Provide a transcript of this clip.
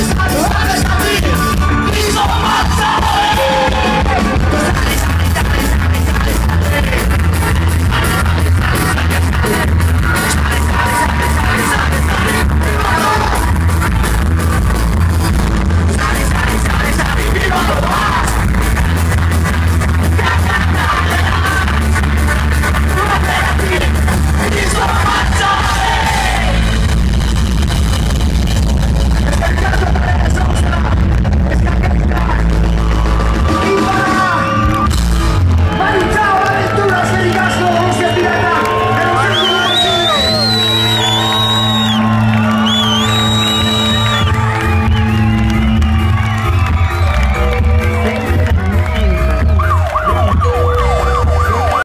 This